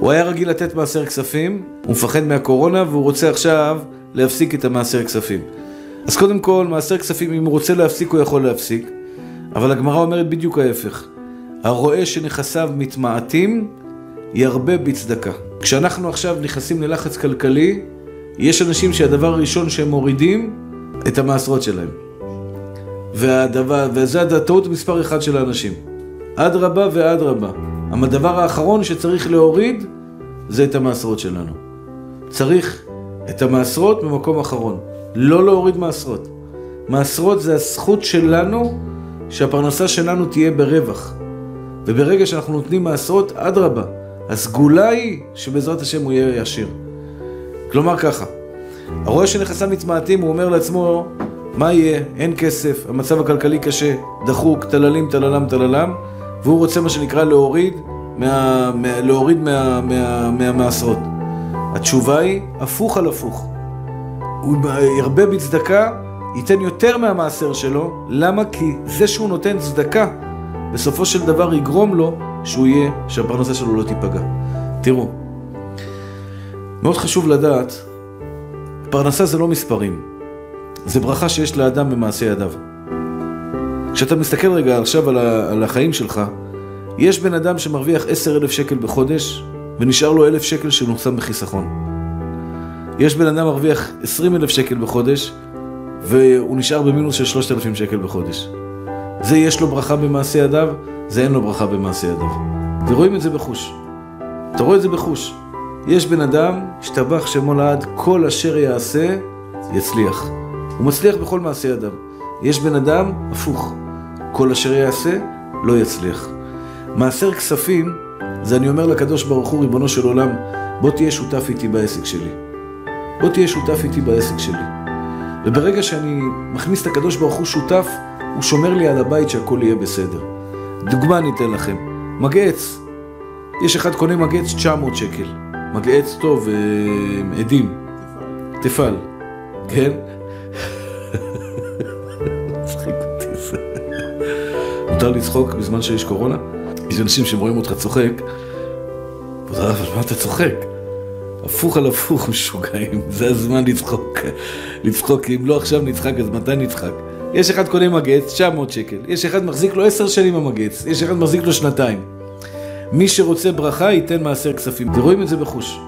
הוא היה רגיל לתת מעשר כספים, הוא מפחד מהקורונה והוא רוצה עכשיו להפסיק את המעשר כספים. אז קודם כל, מעשר כספים, אם הוא רוצה להפסיק, הוא יכול להפסיק, אבל הגמרא אומרת בדיוק ההפך. הרואה שנכסיו מתמעטים, ירבה בצדקה. כשאנחנו עכשיו נכנסים ללחץ כלכלי, יש אנשים שהדבר הראשון שהם מורידים, את המעשרות שלהם. והדבר, וזה הטעות מספר אחד של האנשים. אדרבה ואדרבה. הדבר האחרון שצריך להוריד זה את המעשרות שלנו. צריך את המעשרות במקום אחרון. לא להוריד מעשרות. מעשרות זה הזכות שלנו שהפרנסה שלנו תהיה ברווח. וברגע שאנחנו נותנים מעשרות, אדרבה. הסגולה היא שבעזרת השם הוא יהיה ישיר. כלומר ככה, הרואה שנכסיו מתמעטים, הוא אומר לעצמו, מה יהיה? אין כסף, המצב הכלכלי קשה, דחוק, טללים, טללם, טללם, והוא רוצה מה שנקרא להוריד, מה, מה, להוריד מה, מה, מהמעשרות. התשובה היא הפוך על הפוך. הוא ירבה בצדקה, ייתן יותר מהמעשר שלו, למה? כי זה שהוא נותן צדקה, בסופו של דבר יגרום לו שהוא יהיה, שהפרנסה שלו לא תיפגע. תראו, מאוד חשוב לדעת, פרנסה זה לא מספרים, זה ברכה שיש לאדם במעשה ידיו. כשאתה מסתכל רגע עכשיו על, ה, על החיים שלך, יש בן אדם שמרוויח עשר אלף שקל בחודש, ונשאר לו אלף שקל שנושם בחיסכון. יש בן אדם מרוויח עשרים אלף שקל בחודש, והוא נשאר במינוס של שלושת אלפים שקל בחודש. זה יש לו ברכה במעשה ידיו, זה אין לו ברכה במעשה ידיו. ורואים את זה בחוש. אתה רואה את זה בחוש. יש בן אדם, השתבח שמו לעד, כל אשר יעשה, יצליח. הוא מצליח בכל מעשה ידיו. יש בן אדם, הפוך. כל אשר יעשה, לא יצליח. מעשר כספים, זה אני אומר לקדוש ברוך הוא, ריבונו של עולם, בוא תהיה שותף איתי בעסק שלי. בוא תהיה שותף איתי בעסק שלי. וברגע שאני מכניס את הקדוש ברוך הוא שותף, הוא שומר לי על הבית שהכל יהיה בסדר. דוגמה אני אתן לכם. מגהץ. יש אחד קונה מגהץ 900 שקל. מגהץ טוב, אה, עדים. תפעל. כן? מותר לצחוק בזמן שיש קורונה? יש אנשים שרואים אותך צוחק, אבל מה אתה צוחק? הפוך על הפוך משוגעים, זה הזמן לצחוק. לצחוק, אם לא עכשיו נצחק, אז מתי נצחק? יש אחד קונה מגץ, 900 שקל. יש אחד מחזיק לו 10 שנים המגץ. יש אחד מחזיק לו שנתיים. מי שרוצה ברכה ייתן מעשר כספים. אתם רואים את זה בחוש.